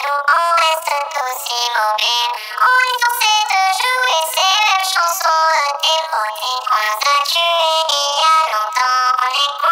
nous on reste tous immobiles. On est forcé de jouer ces mêmes chansons démodées. On les a tués il y a longtemps. On